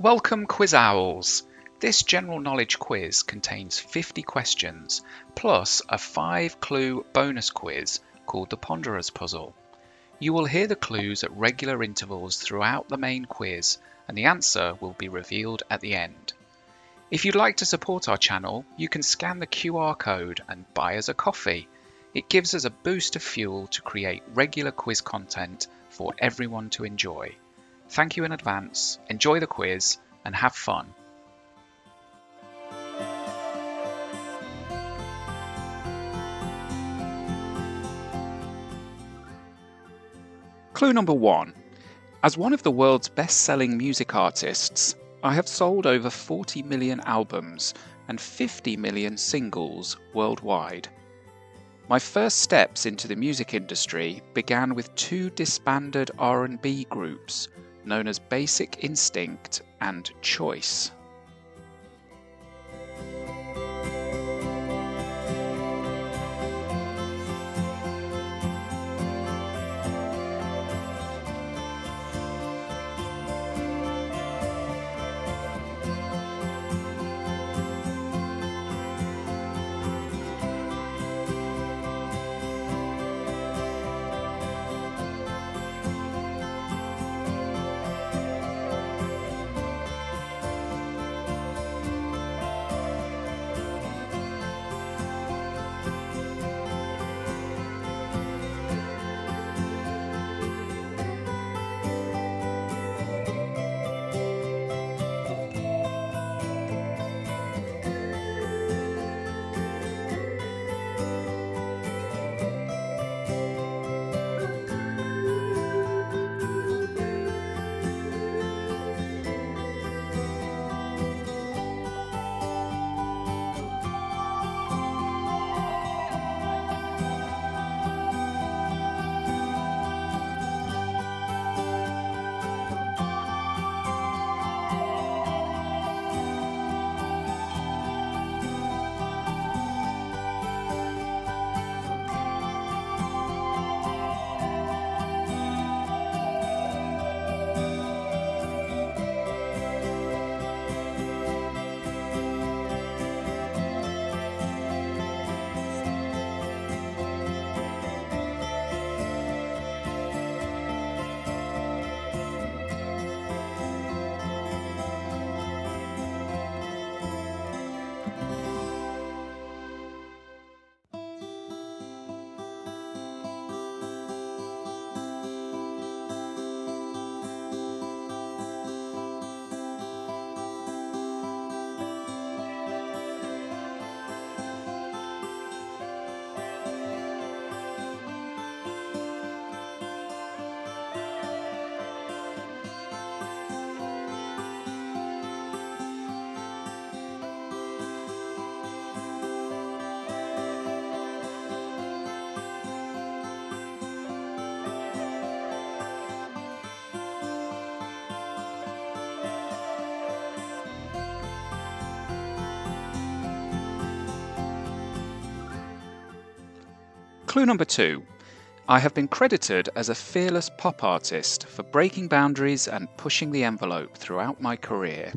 Welcome Quiz Owls! This general knowledge quiz contains 50 questions, plus a 5 clue bonus quiz called the Ponderer's Puzzle. You will hear the clues at regular intervals throughout the main quiz, and the answer will be revealed at the end. If you'd like to support our channel, you can scan the QR code and buy us a coffee. It gives us a boost of fuel to create regular quiz content for everyone to enjoy. Thank you in advance, enjoy the quiz, and have fun. Clue number one. As one of the world's best selling music artists, I have sold over 40 million albums and 50 million singles worldwide. My first steps into the music industry began with two disbanded R&B groups known as Basic Instinct and Choice. Clue number two. I have been credited as a fearless pop artist for breaking boundaries and pushing the envelope throughout my career.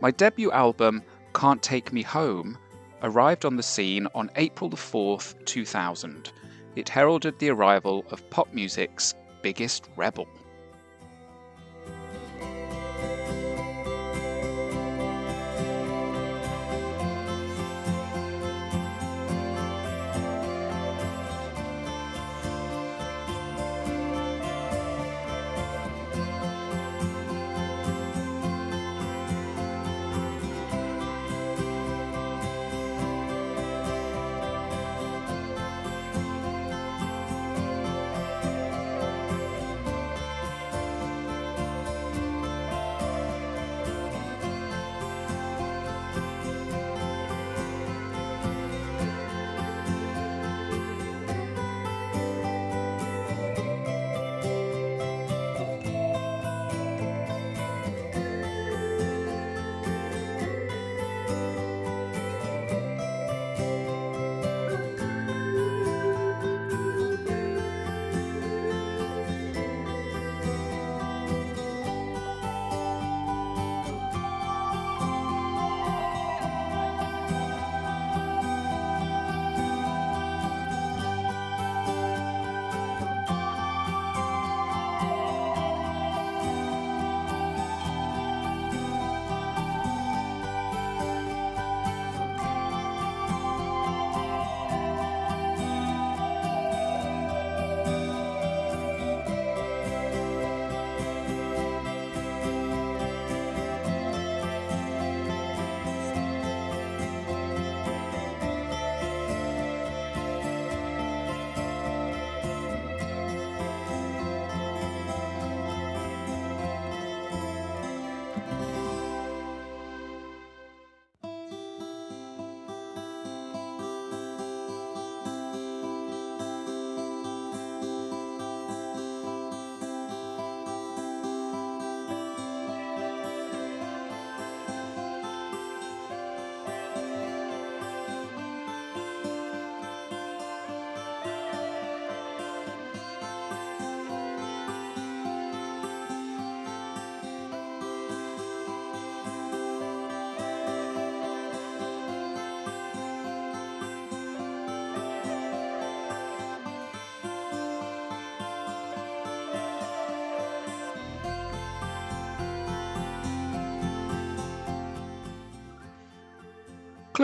My debut album, Can't Take Me Home, arrived on the scene on April 4th, 2000. It heralded the arrival of pop music's biggest rebel.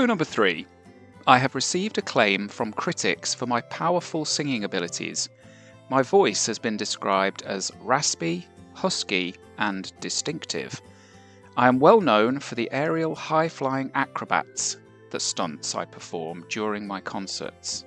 Clue number three. I have received acclaim from critics for my powerful singing abilities. My voice has been described as raspy, husky, and distinctive. I am well known for the aerial high flying acrobats, the stunts I perform during my concerts.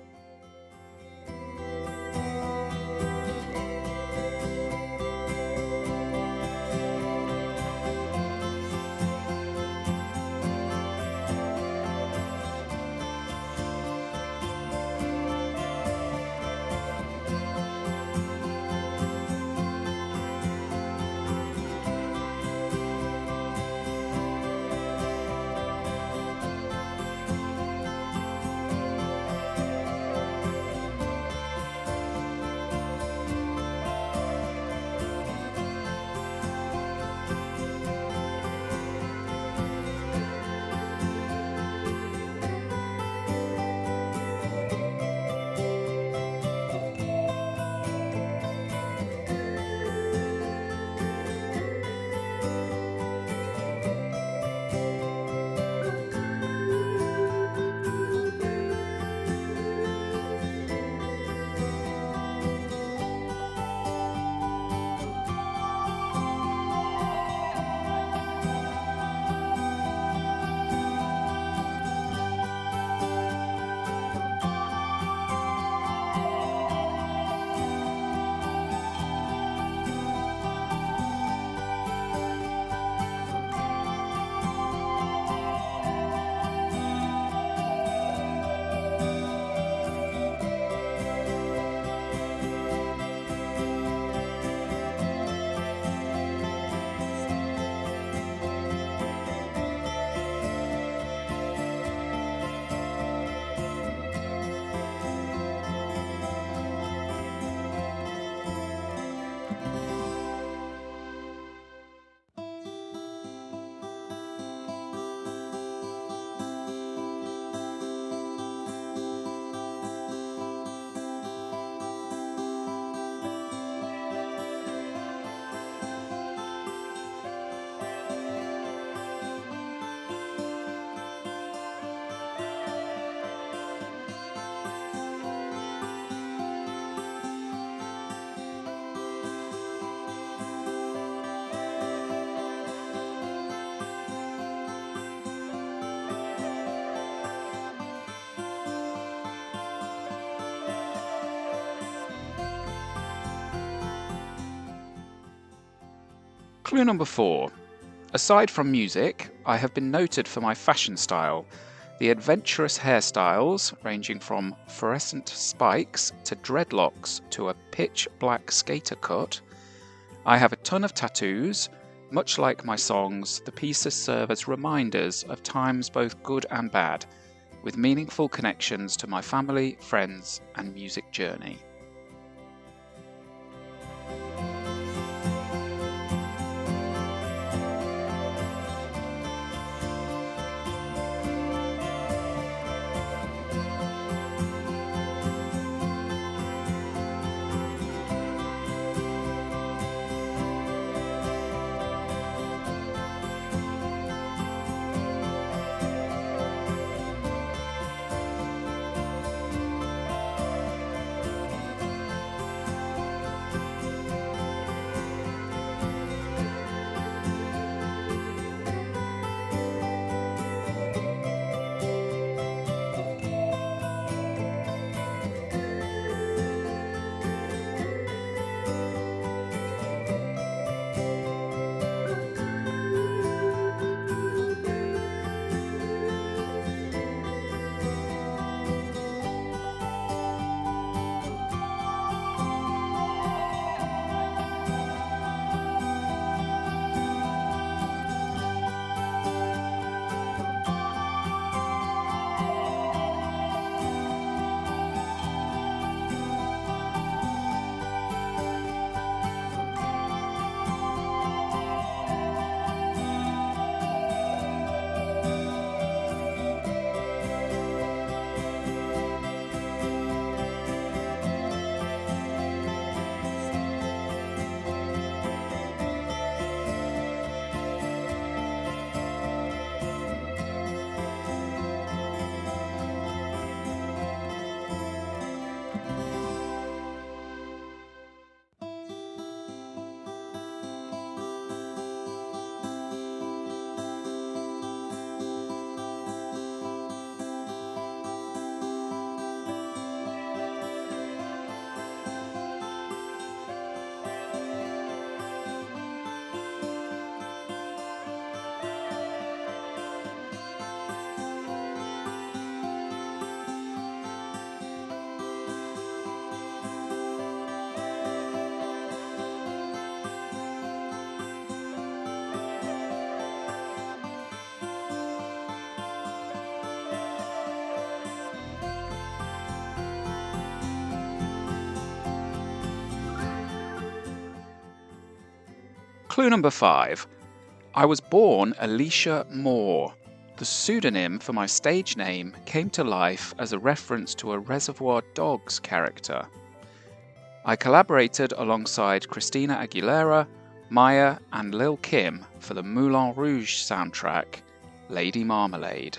Clue number four. Aside from music, I have been noted for my fashion style. The adventurous hairstyles, ranging from fluorescent spikes to dreadlocks to a pitch black skater cut. I have a ton of tattoos. Much like my songs, the pieces serve as reminders of times both good and bad, with meaningful connections to my family, friends, and music journey. Clue number five. I was born Alicia Moore. The pseudonym for my stage name came to life as a reference to a Reservoir Dogs character. I collaborated alongside Christina Aguilera, Mya, and Lil Kim for the Moulin Rouge soundtrack, Lady Marmalade.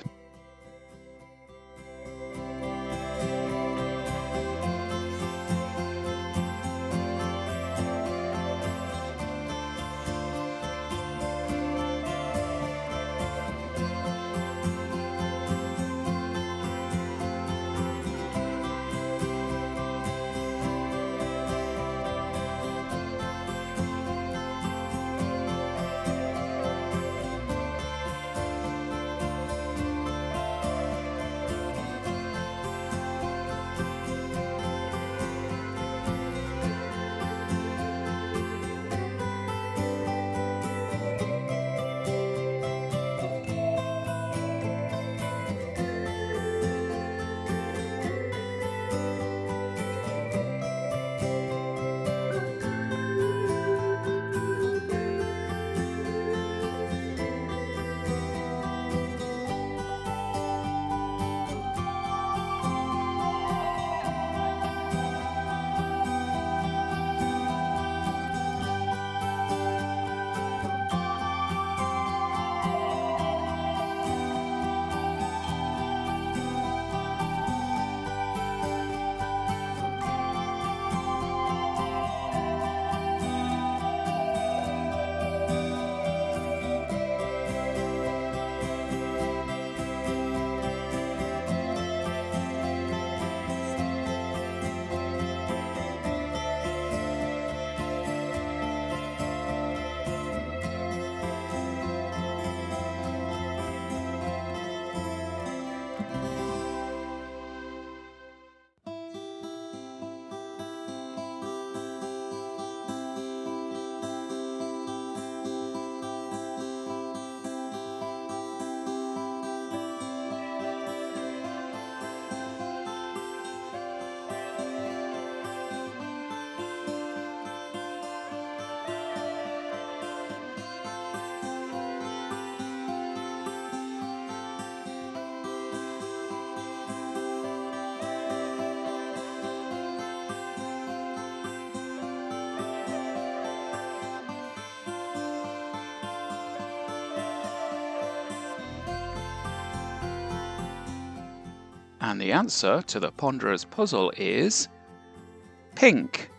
And the answer to the ponderer's puzzle is pink.